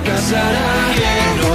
fracasará. Quiero